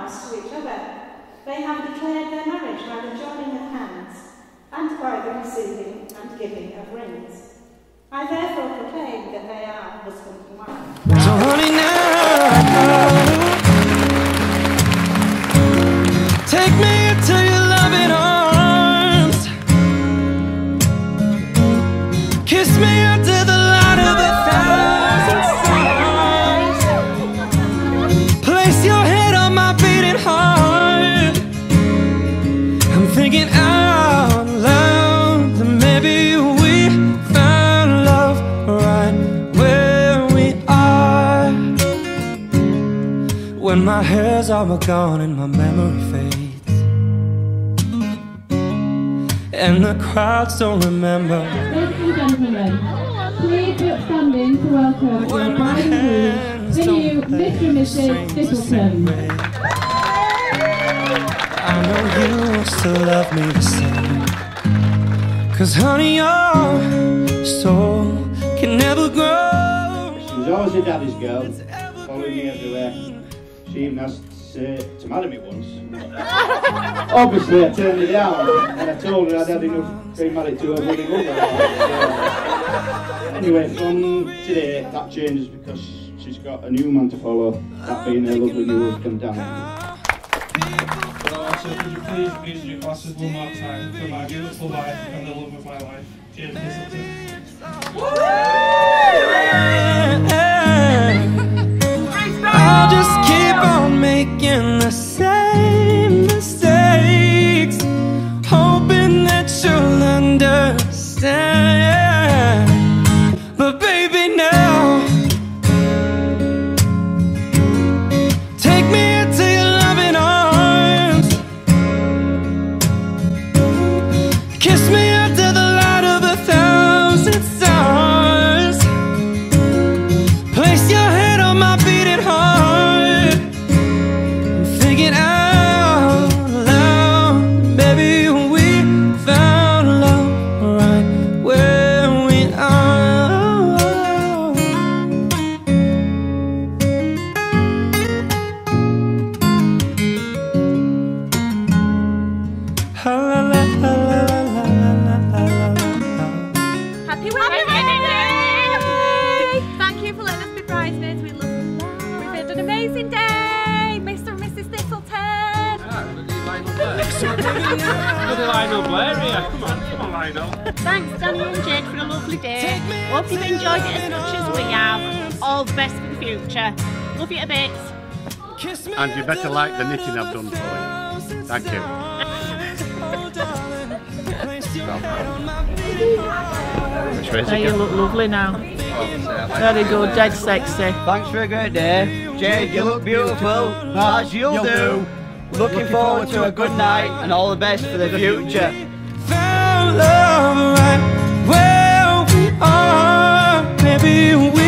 vows to each other. They have declared their marriage by the joining of hands and by the receiving and giving of rings. I therefore proclaim that they are husband and wife. So honey now Take me into When my hair's all gone and my memory fades, and the crowds don't remember. Ladies and gentlemen, please be upstanding to welcome the When my bride and groom, hands the new Mr. and Mrs. same- the same Biddleton. way. I know you still love me the same. Cause honey, your soul can never grow. She was always a daddy's girl, following me everywhere. She even asked uh, to marry me once. Obviously, I turned it down, and I told her I'd had enough being married to her bloody mother. Anyway, from today, that changes because she's got a new man to follow, that being her lovely new husband, Danny. So could you please raise your glasses one more time for my beautiful wife and the love of my life, James Thistleton. Bloody Lionel Blair here. Come on, come on, Lionel. Thanks, Danny and Jade, for a lovely day. Hope you've enjoyed it as much as we have. All the best for the future. Love you to bits. And you better like the knitting I've done for you. Thank you. Which way is it you look lovely now. Very good, dead sexy. Thanks for a great day. Jade, you look beautiful, as you'll, do. Looking forward to a good night and all the best for the future. Found love right where we are, baby.